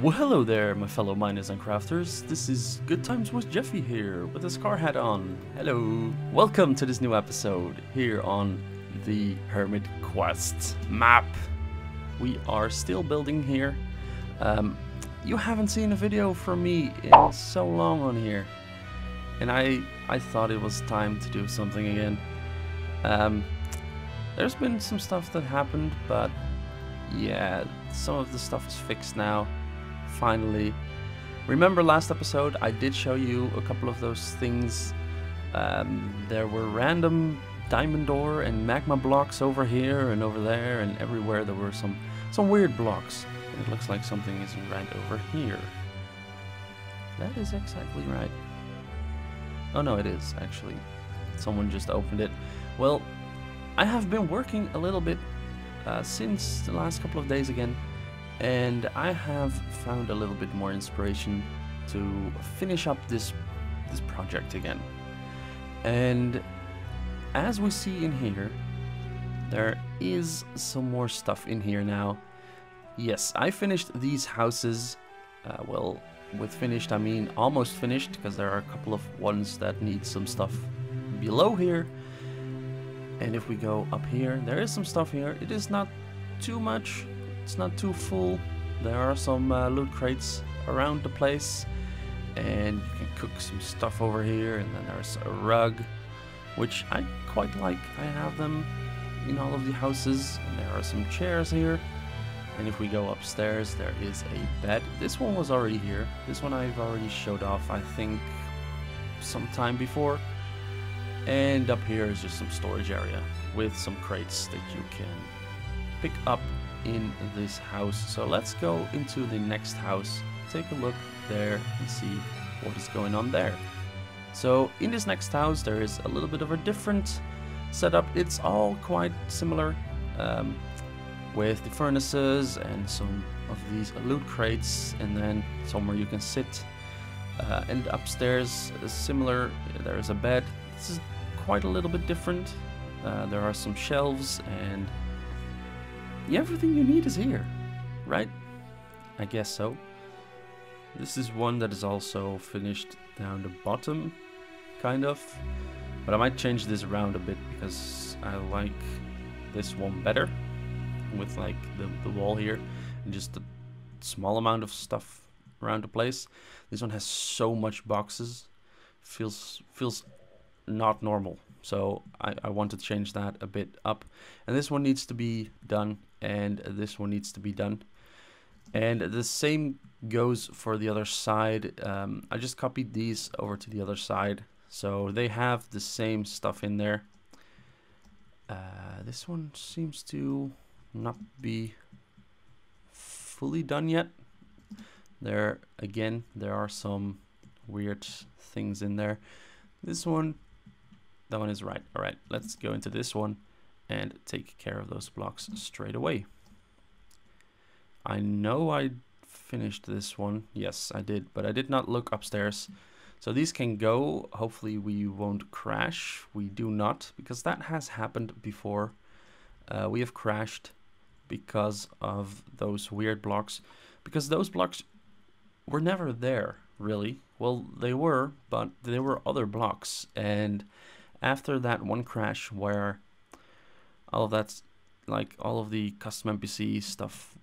Well, hello there, my fellow miners and crafters. This is Good Times with Jeffy here, with his car hat on. Hello. Welcome to this new episode here on the Hermit Quest map. We are still building here. Um, you haven't seen a video from me in so long on here, and I I thought it was time to do something again. Um, there's been some stuff that happened, but yeah, some of the stuff is fixed now finally. Remember last episode I did show you a couple of those things. Um, there were random diamond ore and magma blocks over here and over there and everywhere there were some some weird blocks. It looks like something isn't right over here. That is exactly right. Oh no, it is actually. Someone just opened it. Well, I have been working a little bit uh, since the last couple of days again and I have found a little bit more inspiration to finish up this this project again. And as we see in here, there is some more stuff in here now. Yes, I finished these houses. Uh, well, with finished I mean almost finished because there are a couple of ones that need some stuff below here. And if we go up here, there is some stuff here. It is not too much, it's not too full. There are some uh, loot crates around the place and you can cook some stuff over here and then there's a rug which I quite like. I have them in all of the houses and there are some chairs here and if we go upstairs there is a bed. This one was already here. This one I've already showed off I think some time before and up here is just some storage area with some crates that you can pick up in this house. So let's go into the next house, take a look there and see what is going on there. So in this next house there is a little bit of a different setup. It's all quite similar um, with the furnaces and some of these loot crates and then somewhere you can sit. Uh, and upstairs is similar, there is a bed. This is quite a little bit different. Uh, there are some shelves and everything you need is here, right? I guess so. This is one that is also finished down the bottom, kind of. But I might change this around a bit because I like this one better with like the, the wall here and just a small amount of stuff around the place. This one has so much boxes, feels feels not normal. So I, I want to change that a bit up. And this one needs to be done and this one needs to be done. And the same goes for the other side. Um, I just copied these over to the other side. So they have the same stuff in there. Uh, this one seems to not be fully done yet. There, again, there are some weird things in there. This one, that one is right. All right, let's go into this one and take care of those blocks straight away. I know I finished this one. Yes, I did, but I did not look upstairs. So these can go. Hopefully we won't crash. We do not, because that has happened before. Uh, we have crashed because of those weird blocks. Because those blocks were never there, really. Well, they were, but there were other blocks. And after that one crash where all of that, like all of the custom NPC stuff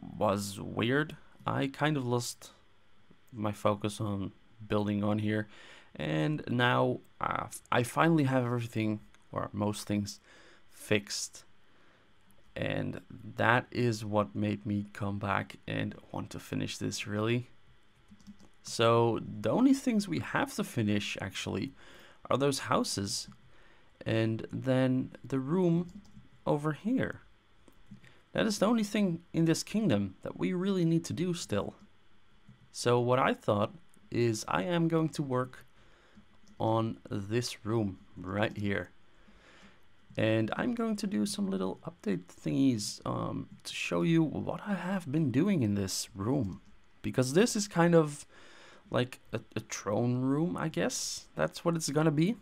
was weird. I kind of lost my focus on building on here and now uh, I finally have everything or most things fixed and that is what made me come back and want to finish this really. So the only things we have to finish actually are those houses and then the room over here. That is the only thing in this kingdom that we really need to do still. So what I thought is I am going to work on this room right here. And I'm going to do some little update thingies um, to show you what I have been doing in this room. Because this is kind of like a, a throne room, I guess. That's what it's gonna be.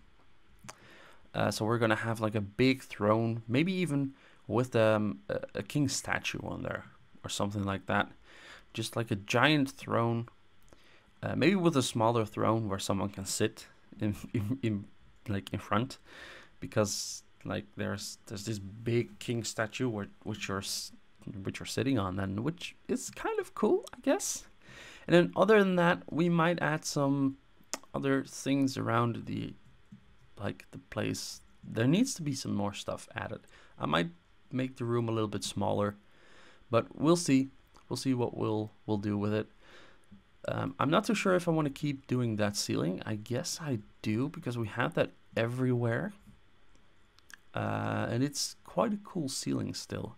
Uh, so we're gonna have like a big throne, maybe even with um, a, a king statue on there or something like that, just like a giant throne, uh, maybe with a smaller throne where someone can sit in, in, in like in front, because like there's there's this big king statue where, which you're which you're sitting on, and which is kind of cool, I guess. And then other than that, we might add some other things around the like the place. There needs to be some more stuff added. I might make the room a little bit smaller, but we'll see. We'll see what we'll we'll do with it. Um, I'm not too sure if I want to keep doing that ceiling. I guess I do because we have that everywhere. Uh, and it's quite a cool ceiling still.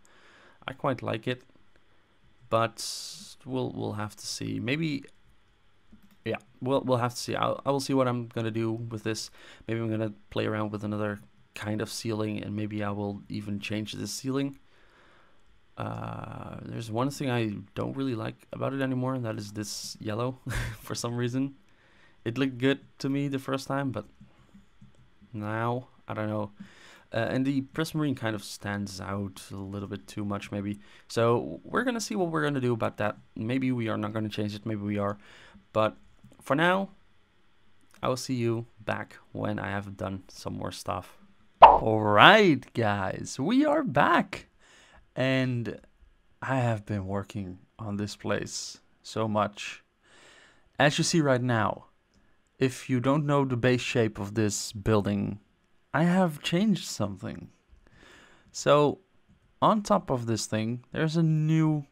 I quite like it, but we'll we'll have to see. Maybe, yeah, we'll we'll have to see. I'll, I will see what I'm gonna do with this. Maybe I'm gonna play around with another kind of ceiling, and maybe I will even change this ceiling. Uh, there's one thing I don't really like about it anymore, and that is this yellow. for some reason, it looked good to me the first time, but now I don't know. Uh, and the prismarine kind of stands out a little bit too much, maybe. So we're to see what we're to do about that. Maybe we are not to change it, maybe we are. But for now, I will see you back when I have done some more stuff. Alright, guys, we are back. And I have been working on this place so much. As you see right now, if you don't know the base shape of this building I have changed something. So on top of this thing, there's a new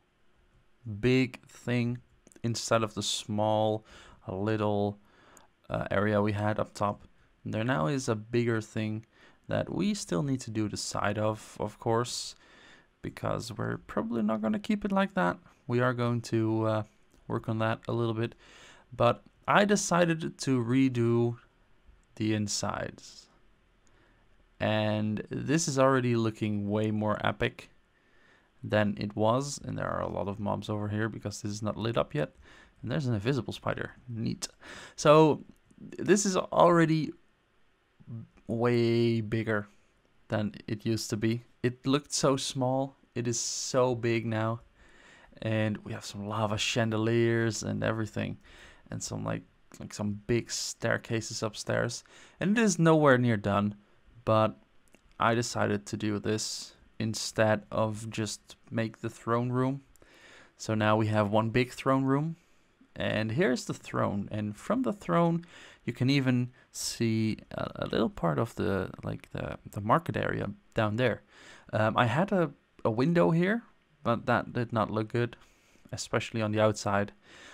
big thing instead of the small little uh, area we had up top. There now is a bigger thing that we still need to do the side of, of course, because we're probably not going to keep it like that. We are going to uh, work on that a little bit. But I decided to redo the insides and this is already looking way more epic than it was and there are a lot of mobs over here because this is not lit up yet and there's an invisible spider. Neat. So this is already way bigger than it used to be. It looked so small. It is so big now. And we have some lava chandeliers and everything. And some like like some big staircases upstairs. And it is nowhere near done. But I decided to do this instead of just make the throne room. So now we have one big throne room and here's the throne and from the throne you can even see a, a little part of the like the, the market area down there. Um, I had a, a window here but that did not look good especially on the outside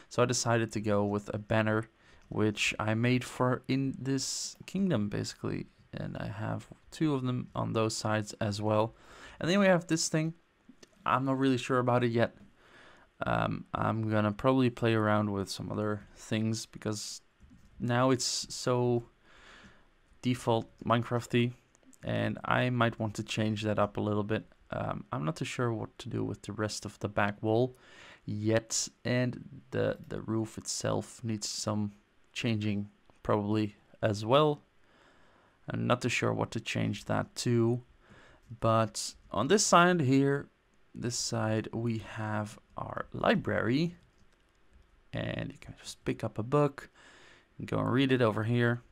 so I decided to go with a banner which I made for in this kingdom basically and I have two of them on those sides as well. And then we have this thing. I'm not really sure about it yet. Um, I'm gonna probably play around with some other things because now it's so default Minecrafty and I might want to change that up a little bit. Um, I'm not too sure what to do with the rest of the back wall yet and the, the roof itself needs some changing probably as well. I'm not too sure what to change that to. But on this side here, this side, we have our library. And you can just pick up a book and go and read it over here.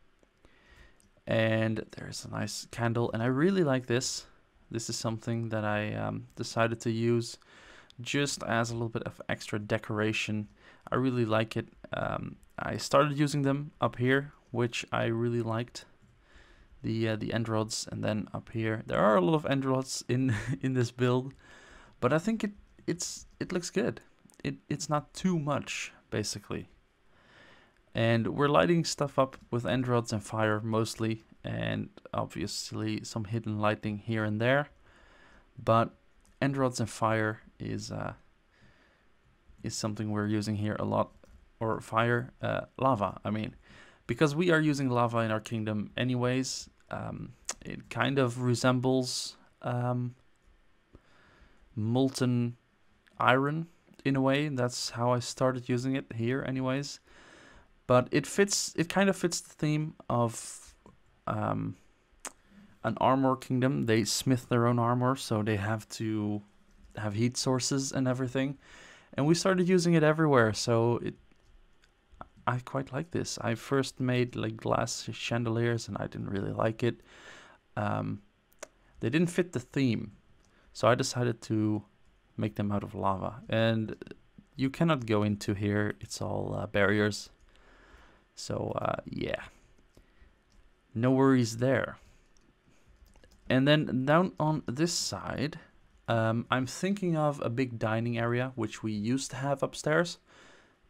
And there's a nice candle. And I really like this. This is something that I um, decided to use just as a little bit of extra decoration. I really like it. Um, I started using them up here, which I really liked the uh, the end rods and then up here there are a lot of end rods in in this build but I think it it's it looks good. It it's not too much basically. And we're lighting stuff up with end rods and fire mostly and obviously some hidden lighting here and there. But end rods and fire is uh, is something we're using here a lot. Or fire uh, lava I mean. Because we are using lava in our kingdom anyways, um, it kind of resembles um, molten iron in a way. That's how I started using it here anyways. But it fits, it kind of fits the theme of um, an armor kingdom. They smith their own armor, so they have to have heat sources and everything. and we started using it everywhere. So it, I quite like this. I first made like glass chandeliers, and I didn't really like it. Um, they didn't fit the theme, so I decided to make them out of lava. And you cannot go into here; it's all uh, barriers. So uh, yeah, no worries there. And then down on this side, um, I'm thinking of a big dining area, which we used to have upstairs,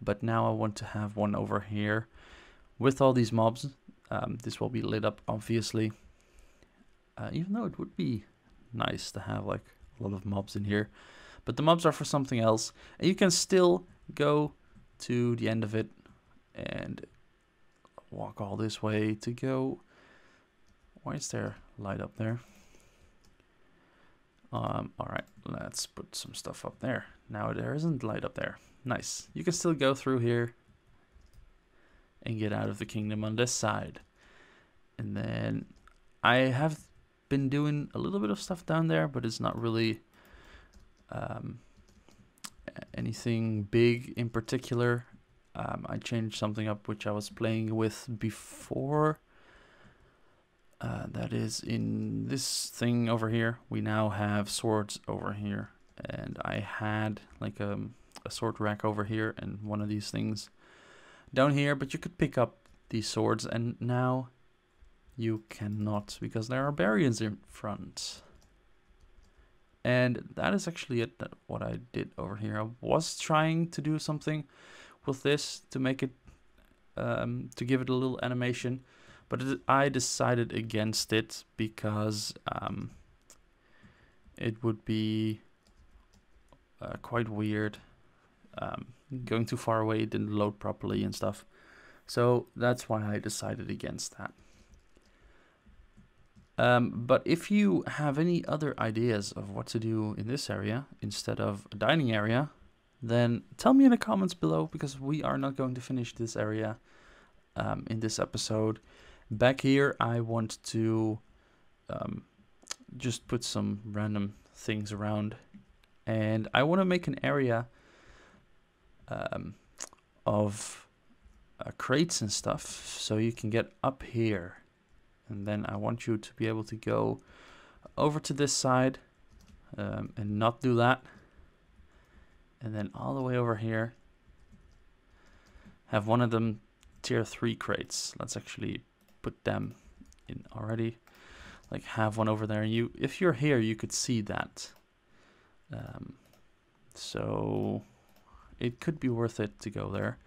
but now I want to have one over here with all these mobs. Um, this will be lit up, obviously, uh, even though it would be nice to have like a lot of mobs in here. But the mobs are for something else, and you can still go to the end of it and walk all this way to go. Why is there light up there? Um, all right, let's put some stuff up there. Now there isn't light up there. Nice. You can still go through here and get out of the kingdom on this side. And then I have been doing a little bit of stuff down there, but it's not really um, anything big in particular. Um, I changed something up which I was playing with before uh, that is in this thing over here. We now have swords over here. And I had like a, um, a sword rack over here and one of these things down here. But you could pick up these swords and now you cannot because there are barriers in front. And that is actually it, that what I did over here. I was trying to do something with this to make it, um, to give it a little animation but I decided against it because um, it would be uh, quite weird. Um, going too far away didn't load properly and stuff. So that's why I decided against that. Um, but if you have any other ideas of what to do in this area instead of a dining area, then tell me in the comments below because we are not going to finish this area um, in this episode. Back here, I want to um, just put some random things around. And I want to make an area um, of uh, crates and stuff so you can get up here. And then I want you to be able to go over to this side um, and not do that. And then all the way over here, have one of them tier 3 crates. Let's actually put them in already. Like have one over there. And you, if you're here, you could see that. Um, so it could be worth it to go there.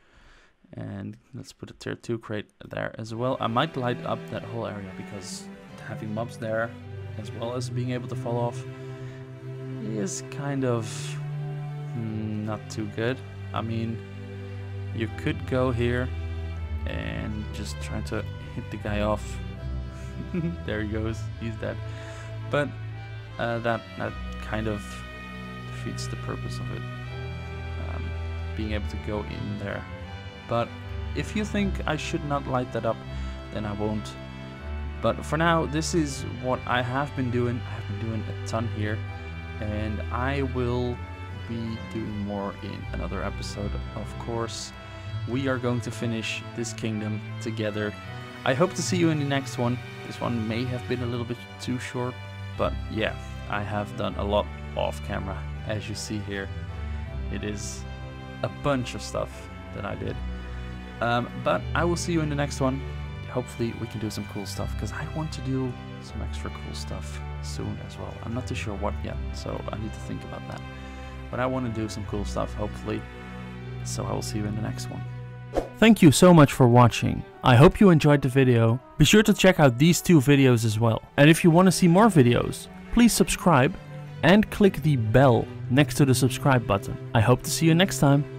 And let's put a tier 2 crate there as well. I might light up that whole area because having mobs there as well as being able to fall off is kind of not too good. I mean, you could go here and just try to hit the guy off. there he goes, he's dead. But uh, that that kind of defeats the purpose of it, um, being able to go in there. But if you think I should not light that up, then I won't. But for now, this is what I have been doing. I have been doing a ton here, and I will be doing more in another episode, of course. We are going to finish this kingdom together I hope to see you in the next one. This one may have been a little bit too short, but yeah, I have done a lot off camera, as you see here. It is a bunch of stuff that I did. Um, but I will see you in the next one. Hopefully we can do some cool stuff, because I want to do some extra cool stuff soon as well. I'm not too sure what yet, so I need to think about that. But I want to do some cool stuff, hopefully. So I will see you in the next one. Thank you so much for watching. I hope you enjoyed the video. Be sure to check out these two videos as well. And if you want to see more videos, please subscribe and click the bell next to the subscribe button. I hope to see you next time.